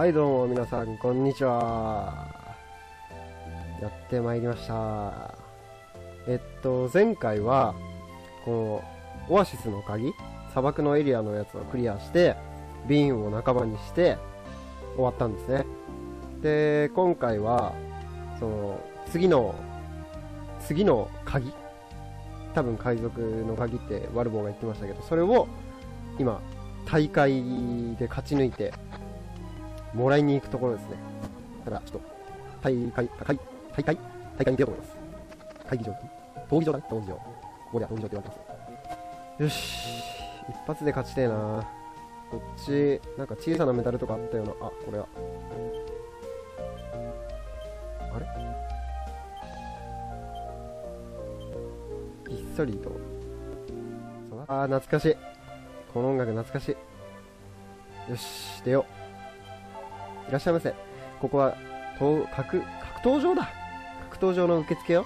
はいどうも皆さんこんにちは。やってまいりました。えっと前回はこのオアシスの鍵砂漠のエリアのやつをクリアしてビンを仲間にして終わったんですね。で今回はその次の次の鍵多分海賊の鍵ってワルボーが言ってましたけどそれを今大会で勝ち抜いてもらいに行くところですね。ただちょっと大会大会大会大会に出ようと思います。会議場闘技場だね。闘技場。ここでは闘技場って言われてますよし。一発で勝ちてえな。こっちなんか小さなメダルとかあったような。あこれは。あれ？ひっそりと。あー懐かしい。この音楽懐かしい。よし。出よう。いらっしゃいませ。ここは格格闘場だ。格闘場の受付よ。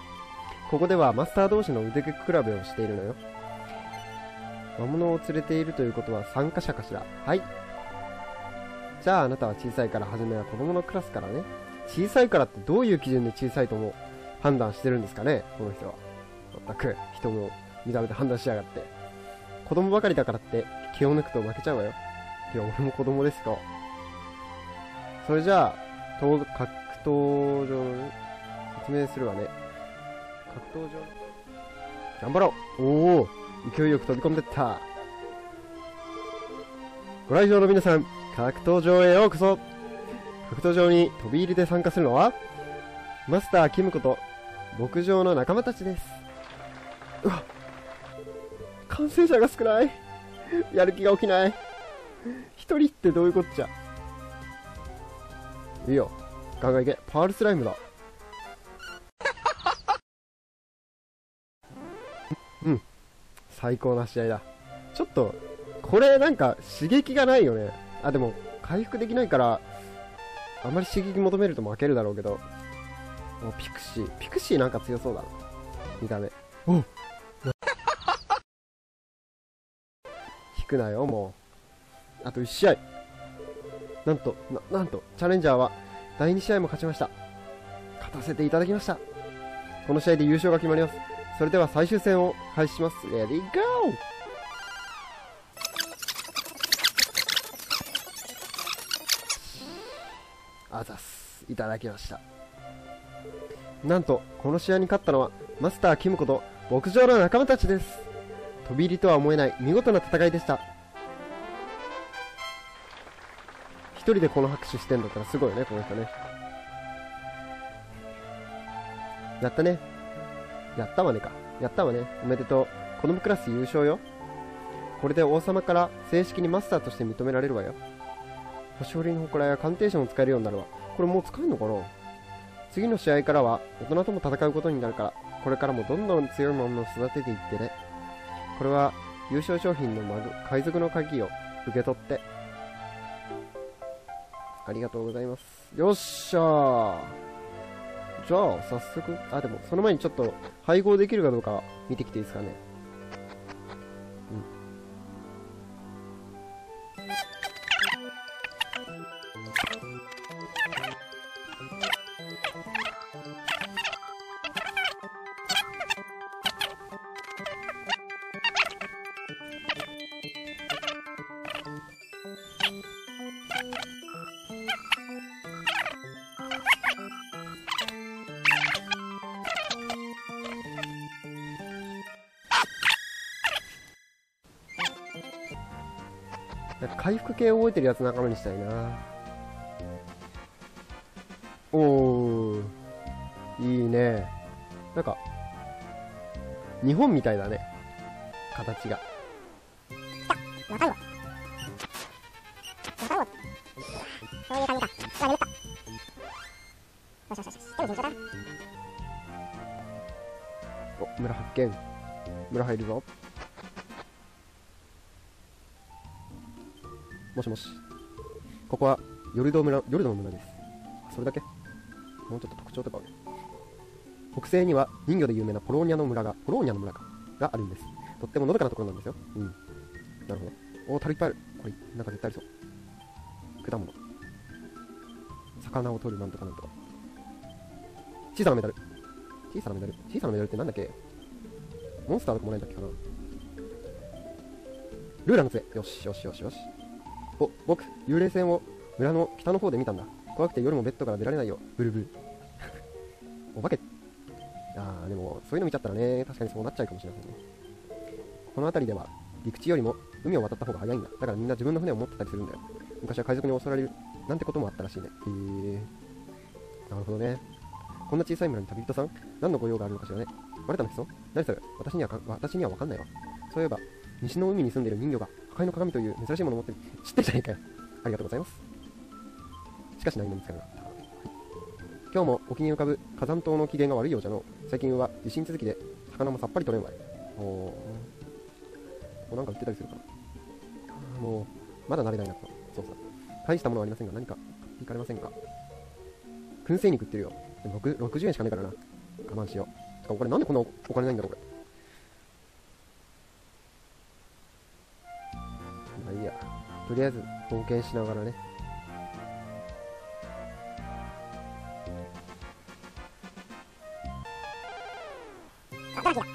ここではマスター同士の腕比べをしているのよ。魔物を連れているということは参加者かしら。はい。じゃああなたは小さいから初めは子供のクラスからね。小さいからってどういう基準で小さいとも判断してるんですかねこの人は。全く人の見た目で判断しやがって。子供ばかりだからって気を抜くと負けちゃうわよ。いや俺も子供ですか。それじゃあ格闘場説明するわね。格闘場？頑張ろう。おお勢いよく飛び込んでった。ご来場の皆さん格闘場へようこそ。格闘場に飛び入りで参加するのはマスターキムこと牧場の仲間たちです。うわ感染者が少ない。やる気が起きない。一人ってどういうこっちゃ？いいよ。ガンガンいけ。パールスライムだ。うん。最高な試合だ。ちょっとこれなんか刺激がないよね。あでも回復できないからあまり刺激求めると負けるだろうけど。もうピクシー。ピクシーなんか強そうだな。見た目。おっ。引くなよもう。あと1試合なんとななんとチャレンジャーは第2試合も勝ちました。勝たせていただきました。この試合で優勝が決まります。それでは最終戦を開始します。レディーゴーあざす。いただきました。なんとこの試合に勝ったのはマスターキムこと牧場の仲間たちです。飛び入りとは思えない見事な戦いでした。人でこの拍手してんだったらすごいよねこの人ね。やったね。やったわねか。やったわね。おめでとう。子供クラス優勝よ。これで王様から正式にマスターとして認められるわよ。星折りの祠や鑑定士も使えるようになるわ。これもう使えるのかな？次の試合からは大人とも戦うことになるからこれからもどんどん強いものを育てていってね。これは優勝商品のマグ海賊の鍵を受け取ってありがとうございます。よっしゃー。じゃあ早速あでもその前にちょっと配合できるかどうか見てきていいですかね。なんか回復系覚えてるやつ仲間にしたいなおーいいねなんか日本みたいだね形がわかるわ。わかるわ。そういう感じか。うわ、眠った。よしよしよし。でも順調だ。お村発見村入るぞもしもし。ここはヨルド村ヨルドの村です。それだけ。もうちょっと特徴とかをね。北西には人魚で有名なポローニャの村がポローニャの村かがあるんです。とってものどかなところなんですよ。うん。なるほど。おー樽いっぱいある。これなんか絶対ありそう果物。魚を取るなんとかなんとか。小さなメダル。小さなメダル。小さなメダルってなんだっけ？モンスターとかもないんだっけかな？ルーラの杖。よしよしよしよし。お、僕、幽霊船を村の北の方で見たんだ。怖くて夜もベッドから出られないよ。ブルブル。お化け。あー、でも、そういうの見ちゃったらね、確かにそうなっちゃうかもしれませんね。この辺りでは、陸地よりも海を渡った方が早いんだ。だからみんな自分の船を持ってたりするんだよ。昔は海賊に襲われるなんてこともあったらしいね。へえ。なるほどね。こんな小さい村に旅人さん何の御用があるのかしらね。バレたの？人何それ？私にはか私には分かんないわ。そういえば、西の海に住んでいる人魚が破壊の鏡という珍しいものを持ってる。知ってるじゃねえかよ。ありがとうございます。しかし何も見つからなかった。今日も沖に浮かぶ火山島の機嫌が悪いようじゃの。最近は地震続きで魚もさっぱり取れんわい。おー。もうなんか売ってたりするかな。もう、まだ慣れないなと。そうそう。大したものはありませんが、何か買っていかれませんか燻製肉売ってるよ。でも6 60円しかねえからな。我慢しよう。しかもこれなんでこんなお金ないんだろう、これ。とりあえず冒険しながらね。あ、ドラキーだ。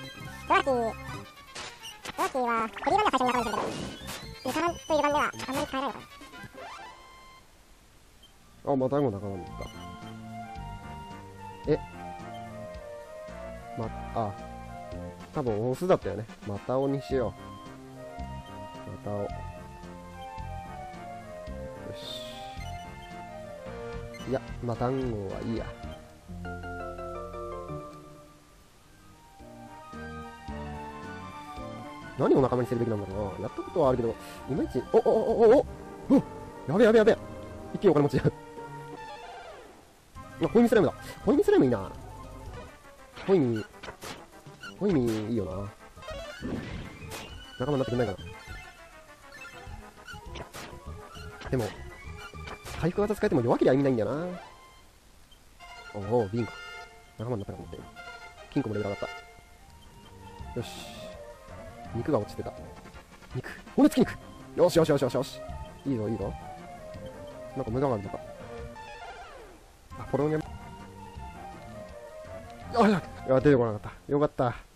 ドラキー、ドラキーは、フリーバンで最初に仲間にするけど、ユカマンという版ではあんまり変えないのかな。あ、またも仲間に行った。え？ま、あ、多分オスだったよね。またおにしよう。またお。いや、またんごはいいや。何を仲間にするべきなんだろうな。やったことはあるけど、いまいち、お、お、お、お、お、おやべやべやべ。一気にお金持ち。あ、ホイミスライムだ。ホイミスライムいいな。ホイミ、ホイミいいよな。仲間になってくんないかな。でも、回復技使えても弱けりゃ意味ないんだよな。おお、ビンか。仲間になったか思って。金庫もレベル上がった。よし。肉が落ちてた。肉。骨付き肉よしよしよしよしよし。いいぞいいぞ。なんか無駄があるのか。あ、ポロニャあ、いや、出てこなかった。よかった。